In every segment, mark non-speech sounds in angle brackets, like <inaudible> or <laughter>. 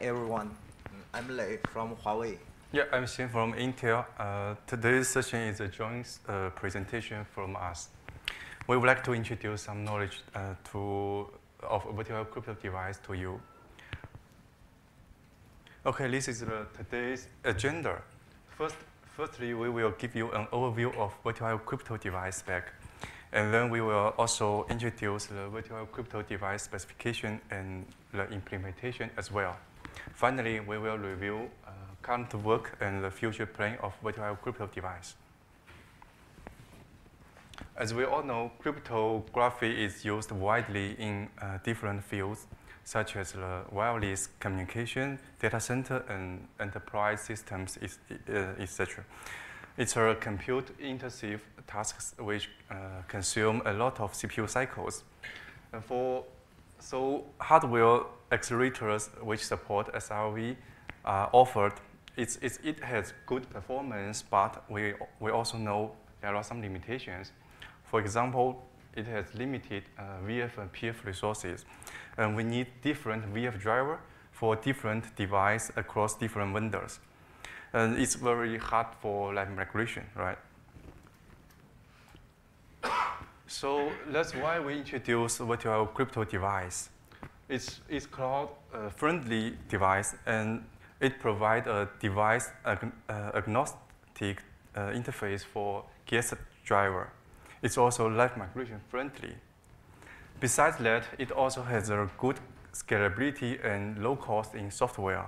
everyone. I'm Lei from Huawei. Yeah, I'm Xin from Intel. Uh, today's session is a joint uh, presentation from us. We would like to introduce some knowledge uh, to, of virtio crypto device to you. Okay, this is the, today's agenda. First, firstly, we will give you an overview of virtio crypto device spec. And then we will also introduce the virtio crypto device specification and the implementation as well. Finally, we will review uh, current work and the future plan of virtio crypto device. As we all know, cryptography is used widely in uh, different fields, such as the wireless communication, data center, and enterprise systems, uh, etc. It's a compute-intensive task which uh, consume a lot of CPU cycles. And for so hardware accelerators which support SR-IOV are offered. It's, it's, it has good performance, but we, we also know there are some limitations. For example, it has limited uh, VF and PF resources. And we need different VF driver for different device across different vendors. And it's very hard for live migration, right? So that's why we introduced virtio crypto device. It's, it's cloud-friendly uh, device, and it provides a device ag uh, agnostic uh, interface for guest driver. It's also live migration friendly. Besides that, it also has a good scalability and low cost in software.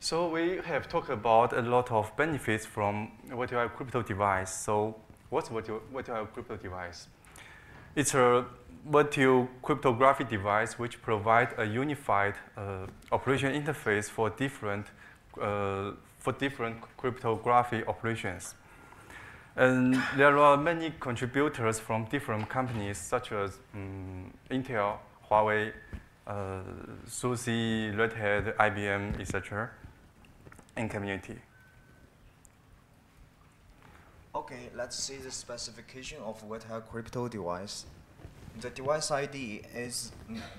So we have talked about a lot of benefits from virtio crypto device. So what's virtio, crypto device? It's a virtual cryptographic device which provides a unified uh, operation interface for different, uh, for different cryptography operations. And there are many contributors from different companies such as um, Intel, Huawei, uh, SUSE, Red Hat, IBM, etc and community. Okay, let's see the specification of virtio crypto device. The device ID is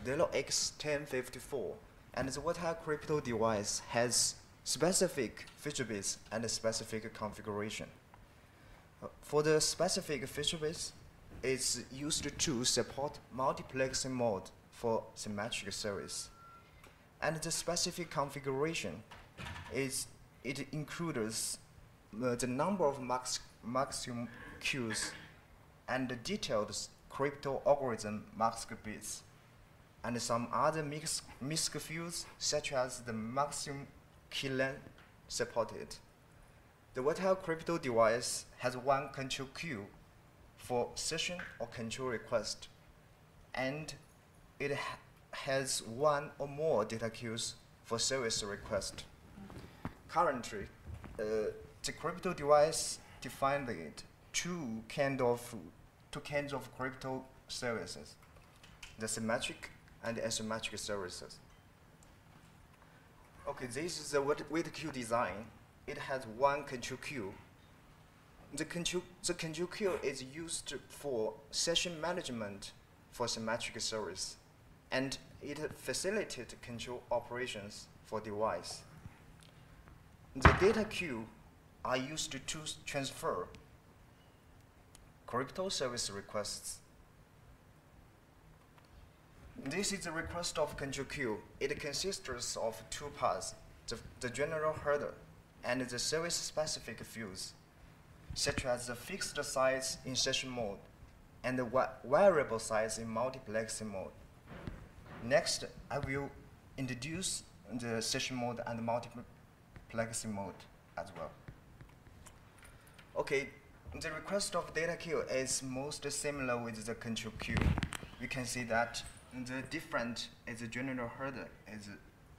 0x1054, and the virtio crypto device has specific feature bits and a specific configuration. For the specific feature bits, it's used to support multiplexing mode for symmetric series. And the specific configuration is it includes uh, the number of max maximum queues and the detailed crypto algorithm mask bits, and some other mix, MISC fields such as the maximum key length supported. The virtual crypto device has one control queue for session or control request, and it ha has one or more data queues for service request. Currently, uh, the crypto device defined it two kind of two kinds of crypto services, the symmetric and the asymmetric services. Okay, this is the with queue design. It has one control queue. The control, the control queue is used for session management for symmetric service, and it facilitates control operations for device. The data queue are used to transfer crypto service requests. This is the request of control queue. It consists of two parts, the, the general header and the service-specific fields, such as the fixed size in session mode and the variable size in multiplexing mode. Next, I will introduce the session mode and multiplexing legacy mode as well. Okay, the request of data queue is most similar with the control queue. We can see that the different is the general header is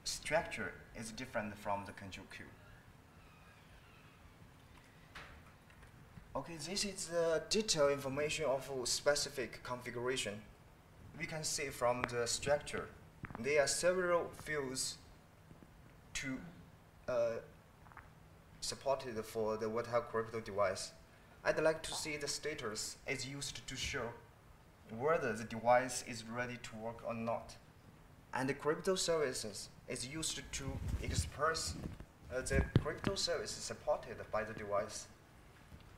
structure is different from the control queue. Okay, this is the detailed information of specific configuration. We can see from the structure, there are several fields to supported for the virtio crypto device. I'd like to see the status is used to show whether the device is ready to work or not. And the crypto services is used to express uh, the crypto service supported by the device.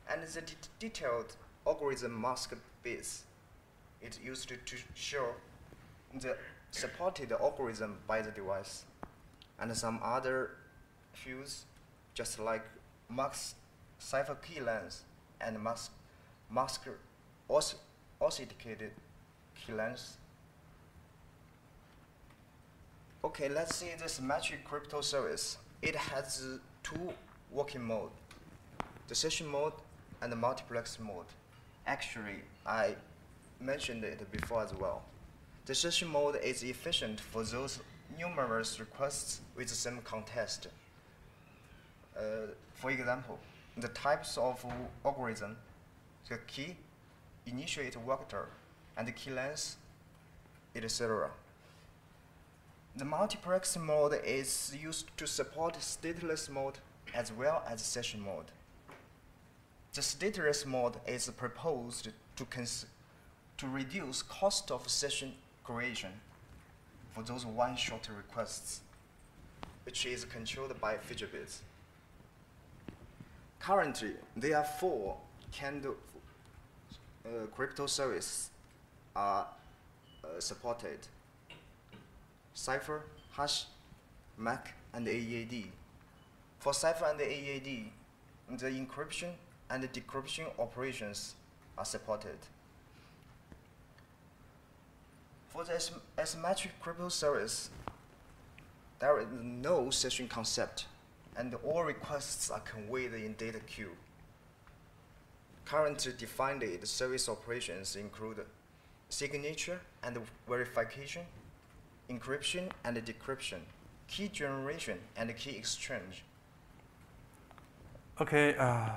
And the de detailed algorithm mask bits is used to show the supported algorithm by the device. And some other fields, just like mask cipher key length and mask, mask authenticated key length. Okay, let's see this symmetric crypto service. It has two working mode, the session mode and the multiplex mode. Actually, I mentioned it before as well. The session mode is efficient for those numerous requests with the same context. For example, the types of algorithm, the key, initiate vector, and the key length, etc. The multiplex mode is used to support stateless mode as well as session mode. The stateless mode is proposed to, to reduce cost of session creation for those one-shot requests, which is controlled by FeatureBits. Currently, there are four candle uh, crypto services are uh, supported. Cipher, Hash, MAC, and AEAD. For Cipher and AEAD, the encryption and the decryption operations are supported. For the asymmetric crypto service, there is no session concept and all requests are conveyed in data queue. Currently defined service operations include signature and verification, encryption and decryption, key generation and key exchange. Okay, uh,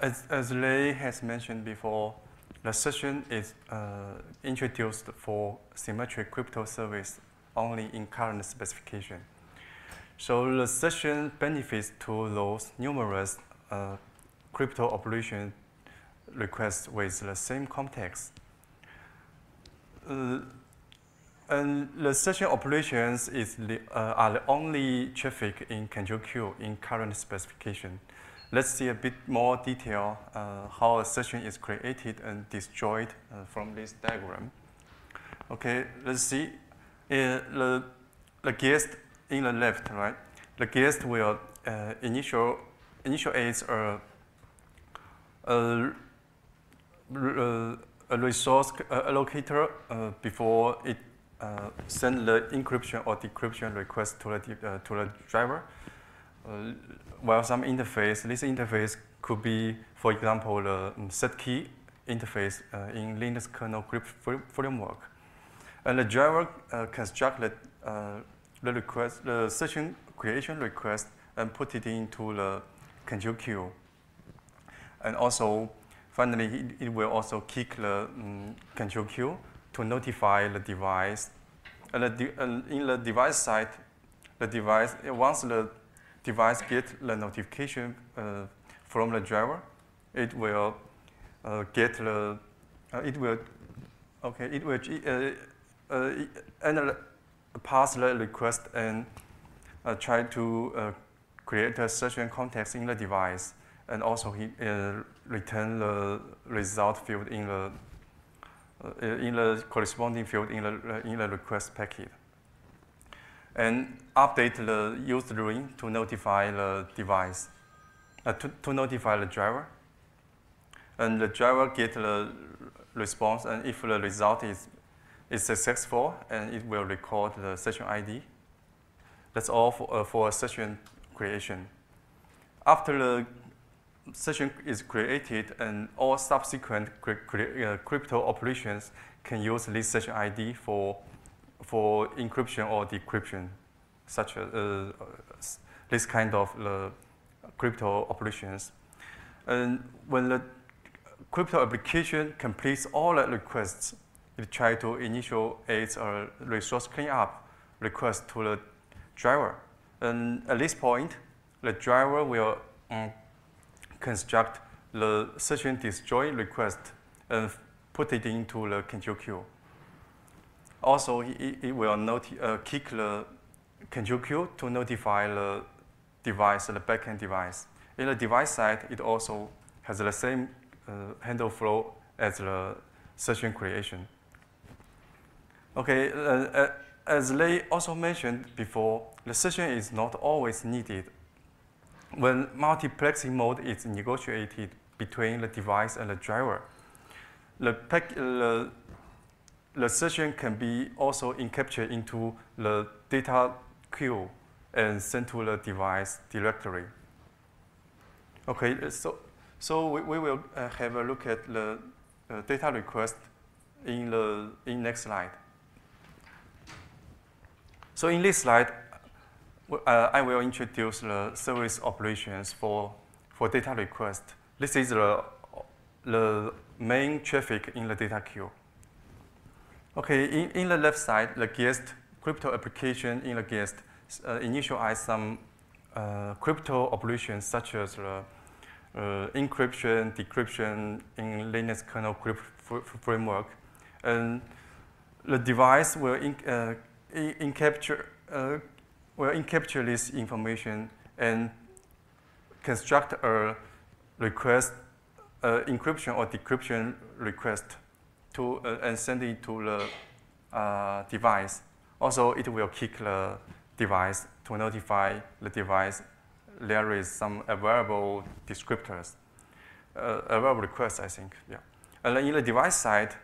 as, as Lei has mentioned before, the session is uh, introduced for symmetric crypto service only in current specification. So the session benefits to those numerous uh, crypto operation requests with the same context. Uh, and the session operations is the, uh, are the only traffic in control queue in current specification. Let's see a bit more detail uh, how a session is created and destroyed uh, from this diagram. Okay, let's see. Uh, the, the guest in the left, right? The guest will uh, initial initiate a, a, a resource allocator uh, before it uh, send the encryption or decryption request to the, uh, to the driver. Uh, while some interface, this interface could be, for example, the um, set key interface uh, in Linux kernel grip framework. And the driver uh, construct the, the request, the session creation request and put it into the control queue. And also, finally, it, it will also kick the um, control queue to notify the device. And, the de and in the device side, the device, once the device gets the notification uh, from the driver, it will uh, get the, uh, it will, okay, it will uh, uh, pass the request and uh, try to uh, create a certain context in the device, and also he, uh, return the result field in the uh, in the corresponding field in the uh, in the request packet, and update the used ring to notify the device, uh, to, to notify the driver, and the driver get the response, and if the result is is successful, and it will record the session ID that's all for, uh, for session creation. After the session is created and all subsequent uh, crypto operations can use this session ID for, for encryption or decryption, such as uh, this kind of uh, crypto operations. And when the crypto application completes all the requests, it tries to initiate a resource cleanup request to the driver. And at this point, the driver will um, construct the search and destroy request and put it into the control queue. Also, it, it will noti- uh, kick the control queue to notify the device, the backend device. In the device side, it also has the same uh, handle flow as the session creation. Okay, uh, uh, as Lei also mentioned before, the session is not always needed. When multiplexing mode is negotiated between the device and the driver, the, pack, the, the session can be also encaptured into the data queue and sent to the device directory. Okay, so, so we, we will uh, have a look at the uh, data request in the in next slide. So in this slide, uh, I will introduce the service operations for, for data request. This is the, the main traffic in the data queue. Okay, in, in the left side, the guest crypto application in the guest uh, initialize some uh, crypto operations such as uh, encryption, decryption in Linux kernel framework. And the device will in, uh, in, in capture, uh, in capture this information and construct a request, uh, encryption or decryption request to, uh, and send it to the uh, device. Also, it will kick the device to notify the device there is some available descriptors, uh, available requests, I think, yeah. And then in the device side,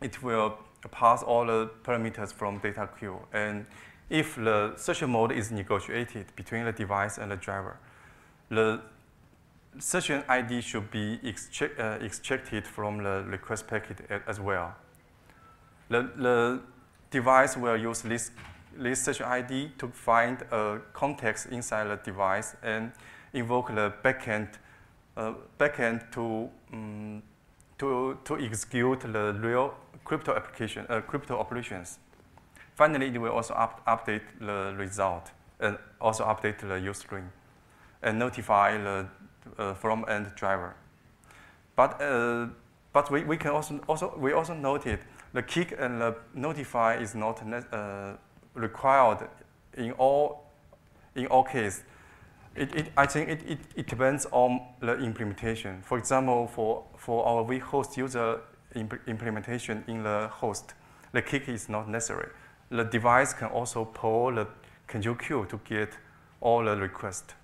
it will pass all the parameters from data queue. And if the session mode is negotiated between the device and the driver, the session ID should be uh, extracted from the request packet as well. The, the device will use this this session ID to find a context inside the device and invoke the backend, uh, backend to, um, to, to execute the real crypto application, uh, crypto operations. Finally, it will also up, update the result and also update the used ring and notify the uh, from end driver. But, uh, but we, we can also, also, we also noted the kick and the notify is not uh, required in all, in all cases. It, it, I think it, it, it depends on the implementation. For example, for, for our vhost user imp implementation in the host, the kick is not necessary. The device can also pull the control queue to get all the requests.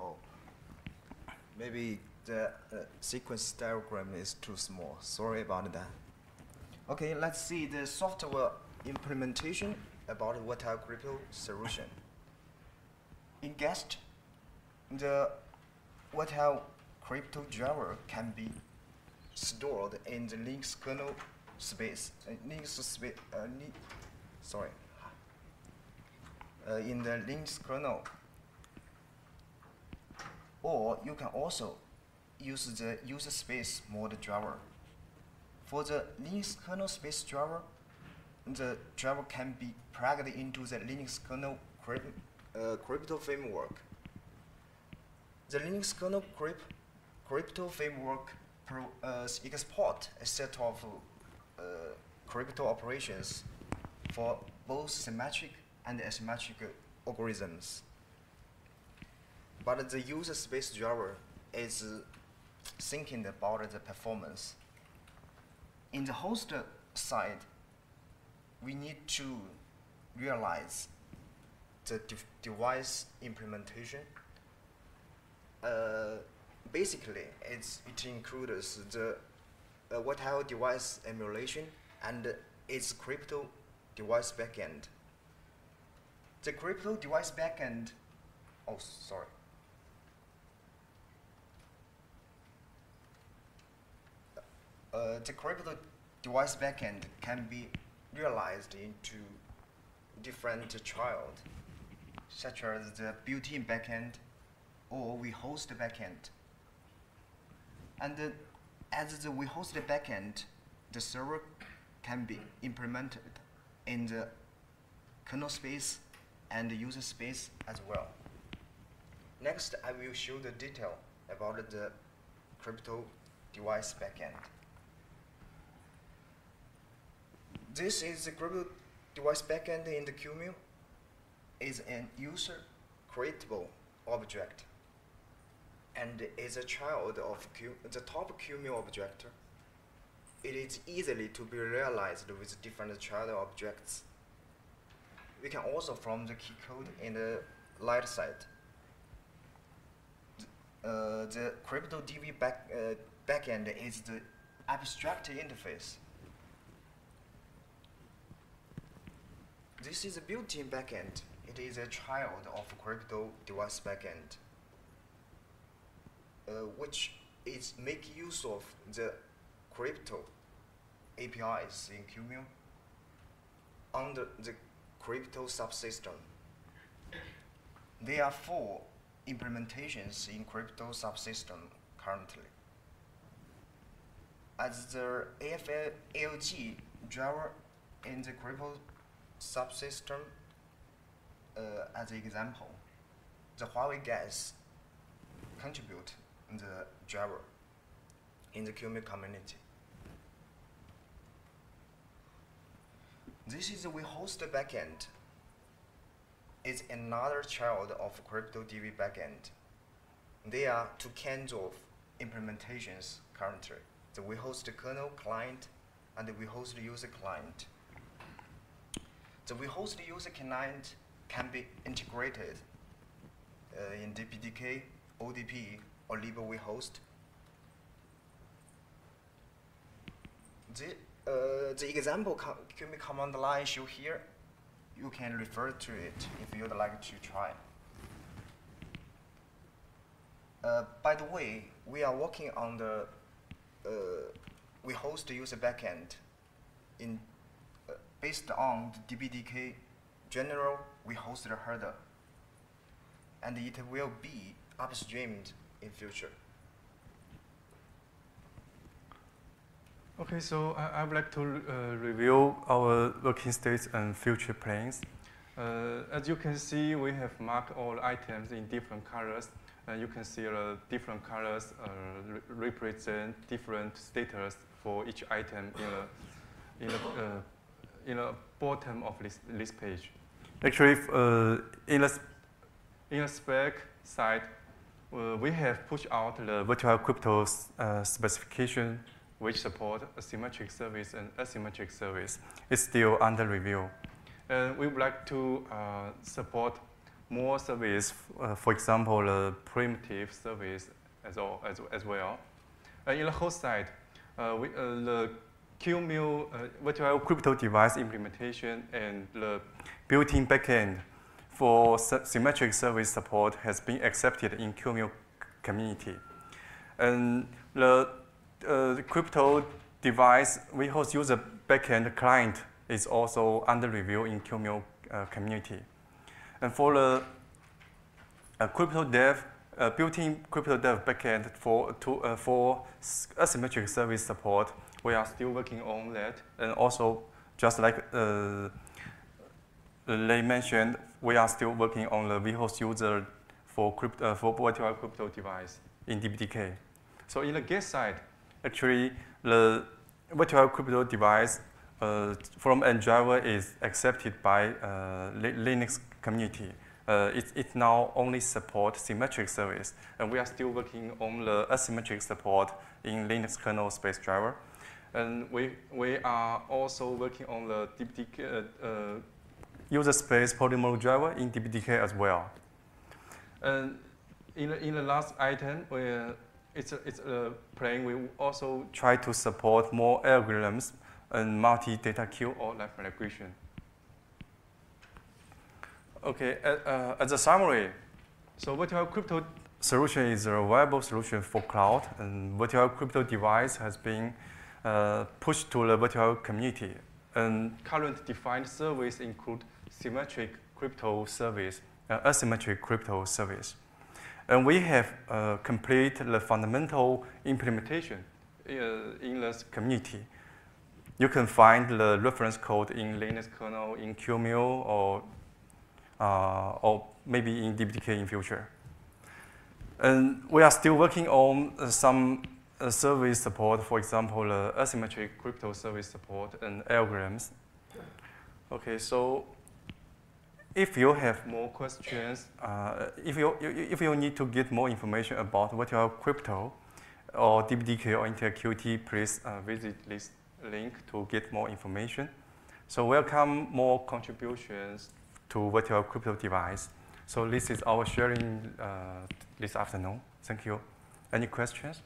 Oh, maybe the uh, sequence diagram is too small. Sorry about that. Okay, let's see the software implementation about virtio crypto solution. In Guest, the virtio crypto driver can be stored in the Linux kernel space. Uh, Linux space, uh, li sorry, uh, in the Linux kernel. Or you can also use the user space mode driver for the Linux kernel space driver, the driver can be plugged into the Linux kernel uh, crypto framework. The Linux kernel crypt, crypto framework pro, uh, export a set of uh, crypto operations for both symmetric and asymmetric algorithms. But the user space driver is thinking about the performance in the host side, we need to realize the de device implementation. Uh, basically, it's, it includes the uh, virtio device emulation and its crypto device backend. The crypto device backend, oh, sorry. uh, the crypto device backend can be realized into different child, such as the built-in backend or vhost the backend. And as the vhost the backend, the server can be implemented in the kernel space and the user space as well. Next, I will show the detail about the crypto device backend. this is the crypto device backend in the QEMU is an user creatable object and is a child of Q, the top QEMU object. It is easily to be realized with different child objects. We can also from the key code in the light side. Uh, the cryptodev back, uh, backend is the abstract interface. This is a built-in backend. It is a child of crypto device backend, uh, which is make use of the crypto APIs in QEMU under the crypto subsystem. There are four implementations in crypto subsystem currently. As the AF_ALG driver in the crypto subsystem, uh, as an example, the Huawei Gas contribute in the driver in the QEMU community. This is vhost the backend. It's another child of CryptoDev backend. There are two kinds of implementations currently. The vhost the kernel client and the vhost the user client. The vhost the user client can be integrated uh, in DPDK, ODP, or libvhost. The, uh, the example command line show here, you can refer to it if you'd like to try. Uh, by the way, we are working on the, uh, vhost the user backend in, uh, based on the DPDK general, vhost the header. And it will be upstreamed in future. Okay, so I, I would like to uh, review our working states and future plans. Uh, as you can see, we have marked all items in different colors. And you can see the different colors uh, re represent different status for each item in the, in uh, in the bottom of this, this page. Actually, uh, in, the, in the spec side, uh, we have pushed out the virtio crypto specification which support asymmetric service and asymmetric service It's still under review. And we would like to uh, support more service, uh, for example, the primitive service as, all, as, as well. In the host side, uh, we, uh, the QEMU uh, virtio crypto device implementation and the built-in backend for symmetric service support has been accepted in QEMU community. And the uh, crypto device vHost user backend client is also under review in QEMU uh, community. And for the uh, crypto dev, uh, built-in crypto dev backend for, to, uh, for asymmetric service support, we are still working on that. And also, just like uh, they mentioned, we are still working on the vHost user for, crypto, for virtio crypto device in DPDK. So in the get side, actually the virtio crypto device uh, from NDriver is accepted by uh, Linux community. Uh, it, it now only supports symmetric service, and we are still working on the asymmetric support in Linux kernel space driver. And we, we are also working on the DPDK, uh, uh, user space polymorph driver in DPDK as well. And in the, in the last item, we it's a, it's a plane. We also try to support more algorithms and multi-data queue or live migration. Okay, uh, uh, as a summary, so virtio crypto solution is a viable solution for cloud, and virtio crypto device has been uh, pushed to the virtual community. And current defined service include symmetric crypto service, uh, asymmetric crypto service. And we have uh, completed the fundamental implementation uh, in this community. You can find the reference code in Linux kernel, in QEMU, or, uh, or maybe in DPDK in future. And we are still working on some service support, for example, asymmetric crypto service support and algorithms Okay, so if you have more questions, uh, if, you, if you need to get more information about your crypto or DPDK or Intel QAT, please uh, visit this link to get more information. So welcome more contributions to virtio crypto device. So this is our sharing uh, this afternoon. Thank you. Any questions?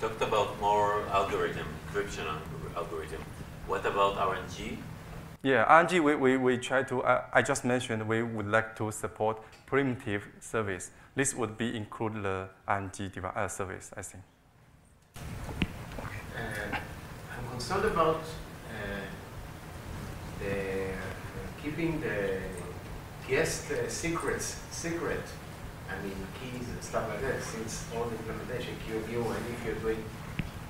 Talked about more algorithm, encryption algorithm. What about RNG? Yeah, RNG, we, we, we try to, uh, I just mentioned we would like to support primitive service. This would be include the RNG devi- uh, service, I think. Uh, I'm concerned about uh, the uh, keeping the guest uh, secrets secret. I mean keys and stuff like that. Since all the implementation QEMU and if you're doing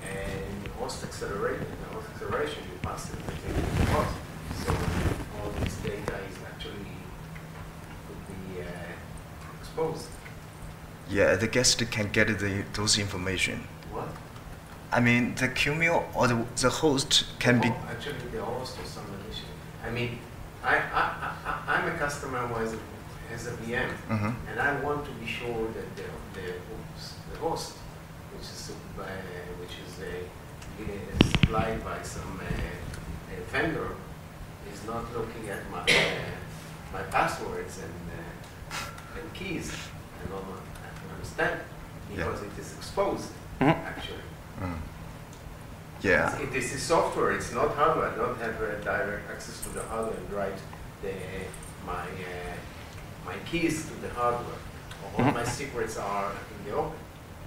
an host accelerator, the host acceleration, you pass it within the host. So all this data is actually could be uh, exposed. Yeah, the guest can get the, those information. What? I mean, the QEMU or the, the host can be. Oh, actually the host or some addition. I mean, I, I, I, I'm a customer who has a, has a VM, Mhm. and I want to be sure that the, the, the host, which is, uh, which is uh, uh, supplied by some uh, vendor, is not looking at my, uh, my passwords and, uh, and keys. I don't I don't understand, Yeah. because it is exposed, Mhm. actually. Mm. Yeah. It- This is software, it's not hardware. I don't have uh, direct access to the hardware and write the, my, uh, my keys to the hardware. All Mhm. my secrets are in the open.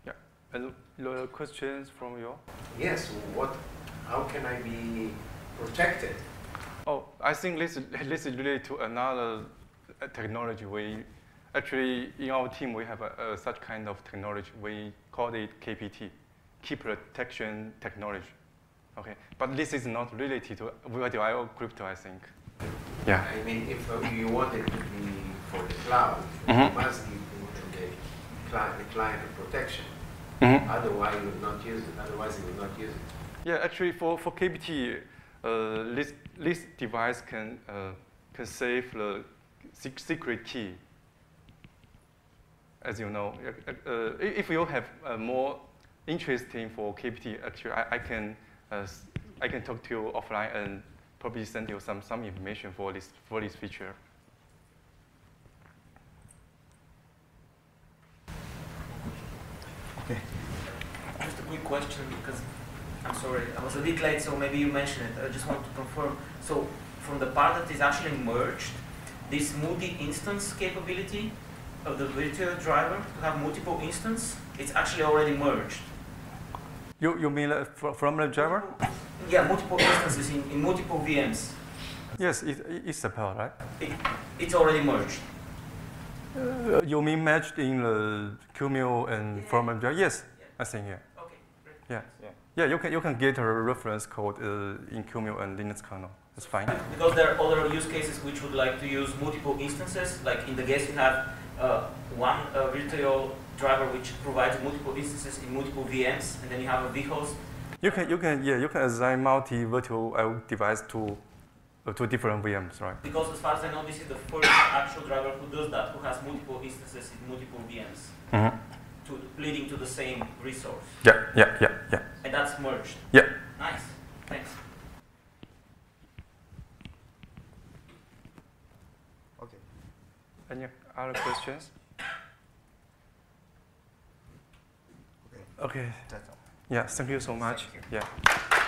Yeah. And uh, questions from you? Yes, what, how can I be protected? Oh, I think this, this is related to another uh, technology. We actually, in our team, we have a, a, such kind of technology. We call it KPT, Key Protection Technology. Okay, but this is not related to virtio crypto, I think. Yeah. I mean, if uh, you want it to be for the cloud, Mhm. you must give the, the client, the client a protection. Mhm. Otherwise, you will not use it. Otherwise, you will not use it. Yeah, actually, for, for KPT, uh, this, this device can, uh, can save the secret key. As you know, Uh, uh, if you have uh, more interesting for KPT, actually, I, I, can, uh, s- I can talk to you offline and probably send you some, some information for this, for this feature. Just a quick question because I'm sorry, I was a bit late, so maybe you mentioned it. I just want to confirm. So, from the part that is actually merged, this multi-instance capability of the virtual driver to have multiple instance, it's actually already merged. You, you mean uh, fr- from the driver? Yeah, multiple instances in, in multiple VMs. Yes, it, it- it's support, right? It, it's already merged. Uh, you mean matched in the QEMU and from the driver? Yes, I think, yeah. Yeah, yeah. Yeah, you can, you can get a reference code uh, in QEMU and Linux kernel. That's fine. Because there are other use cases which would like to use multiple instances. Like in the guest, you have uh, one uh, virtual driver which provides multiple instances in multiple VMs, and then you have a vhost. You can, you can, yeah, you can assign multi-virtual uh, device to, uh, to different VMs, right? Because as far as I know, this is the first <coughs> actual driver who does that, who has multiple instances in multiple VMs, Mm-hmm. To, leading to the same resource. Yeah, yeah, yeah, yeah. And that's merged. Yeah. Nice. Thanks. Okay. Any other questions? Okay. Okay. That's all. Yeah, thank you so much. Thank you. Yeah.